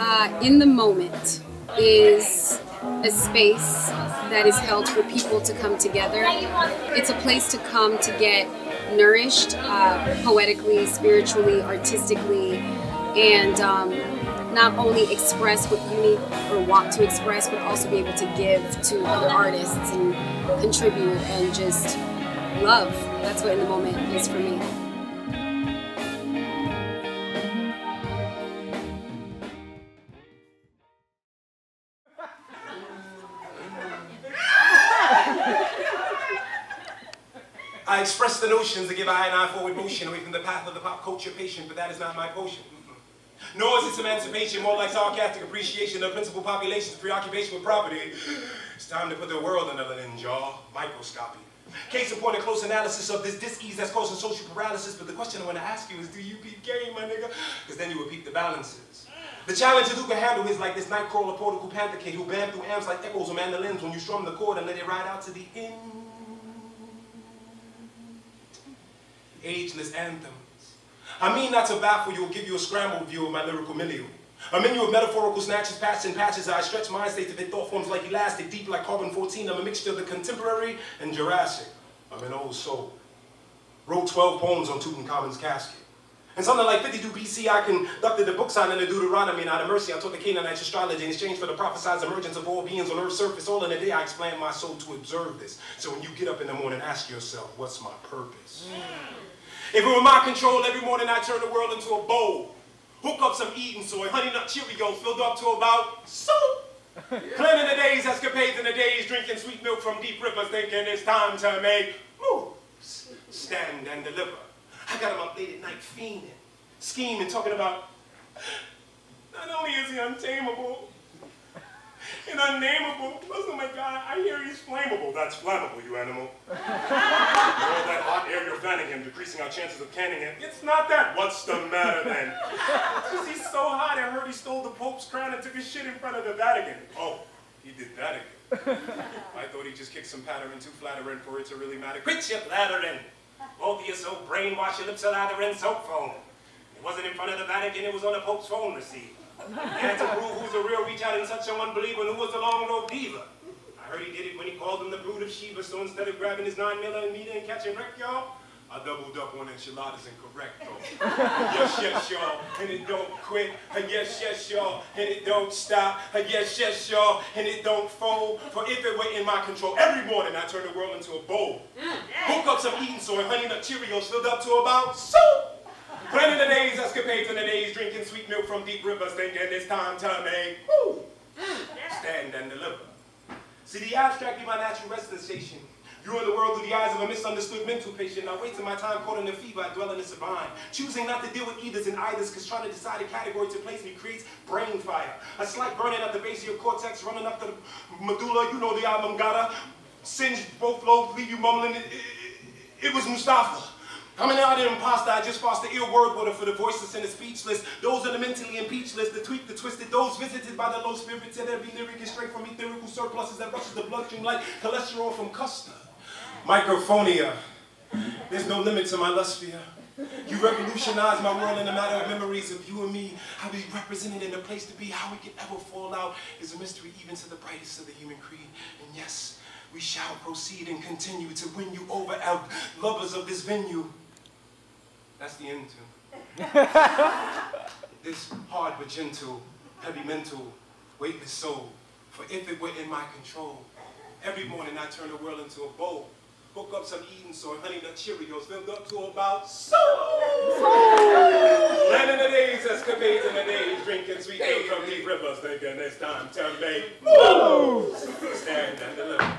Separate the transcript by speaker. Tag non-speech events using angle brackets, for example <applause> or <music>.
Speaker 1: Uh, in the moment is a space that is held for people to come together. It's a place to come to get nourished uh, poetically, spiritually, artistically, and um, not only express what you need or want to express, but also be able to give to other artists and contribute and just love. That's what in the moment is for me.
Speaker 2: I express the notions that give I and I forward motion away from the path of the pop culture patient, but that is not my potion. Nor is its emancipation more like sarcastic appreciation of principal population's preoccupation with property. It's time to put the world in a linen jar, microscopy. Case in point, a close analysis of this dis-ease that's causing social paralysis, but the question I want to ask you is, do you peep game, my nigga? Because then you will peep the balances. The challenge is who can handle his like this nightcrawler portical panther kid who bam through amps like echoes or mandolins when you strum the chord and let it ride out to the end. ageless anthems. I mean not to baffle you or give you a scrambled view of my lyrical milieu. A menu of metaphorical snatches, patches, and patches. I stretch mind states of it thought forms like elastic, deep like carbon-14. I'm a mixture of the contemporary and Jurassic. I'm an old soul. Wrote 12 poems on Tutankhamun's casket. And something like 52 BC, I conducted the book signing of Deuteronomy, and out of mercy, I taught the Canaanites astrology in exchange for the prophesied emergence of all beings on Earth's surface. All in a day, I explained my soul to observe this. So when you get up in the morning, ask yourself, what's my purpose? Mm. If it were my control, every morning I turn the world into a bowl. Hook up some Edensoy, honey nut Cheerios filled up to about soup. Planning the day's escapades and the days drinking sweet milk from deep rivers, thinking it's time to make moves. Stand and deliver. I got him up late at night fiending, scheming, talking about not only is he untamable, and unnameable. Oh my God, I he's flammable. That's flammable, you animal. <laughs> all that hot air you're fanning him, decreasing our chances of canning him. It's not that. What's the matter then? <laughs> Because he's so hot, I heard he stole the Pope's crown and took his shit in front of the Vatican. Oh, he did that again. <laughs> I thought he just kicked some pattern too flattering for it to really matter. Quit your blathering. Both of you so brainwashed, your lips are lathering soap foam. It wasn't in front of the Vatican, it was on the Pope's phone receipt. And to prove who's a real reach out in such a unbeliever and who was the long road diva. I heard he did it when he called him the brood of Sheba, so instead of grabbing his nine millimeter and catching wreck, y'all, I doubled up on enchiladas incorrect though. <laughs> yes, yes, y'all, and it don't quit. And yes, yes, y'all, and it don't stop. And yes, yes, y'all, and it don't fold. For if it were in my control, every morning I turn the world into a bowl. Mm, Hook up some Edensoy, honey nut Cheerios filled up to about soup. Planning the days, escapades in the days, drinking sweet milk from deep rivers, thinking it's time to make woo, mm, stand and deliver. See, the abstract be my natural resting station. Viewing the world through the eyes of a misunderstood mental patient. I wait till my time caught in the fever, I dwell in the sublime. Choosing not to deal with either's and either's, because trying to decide a category to place me creates brain fire. A slight burning at the base of your cortex, running up to the medulla, you know the album gotta singe both lobes, leave you mumbling. It, it, it was Mustafa. I'm an out imposter, I just the ill word water for the voiceless and the speechless. Those are the mentally impeachless, the tweaked, the twisted, those visited by the low spirits, and every lyric is straight from etherical surpluses that rushes the bloodstream like cholesterol from custard. Microphonia. There's no limit to my lust fear. You revolutionize my world in a matter of memories of you and me, how we represented in a place to be, how we could ever fall out is a mystery even to the brightest of the human creed. And yes, we shall proceed and continue to win you over, lovers of this venue. That's the end tune. <laughs> this hard but gentle, heavy mental, weightless soul. For if it were in my control, every morning I turn the world into a bowl. Hook up some Edensoy, honey nut Cheerios, filled up to about soul. Land in the days, escapades in the days, drinking sweet milk from deep rivers, thinking it's time to make moves. Stand and deliver.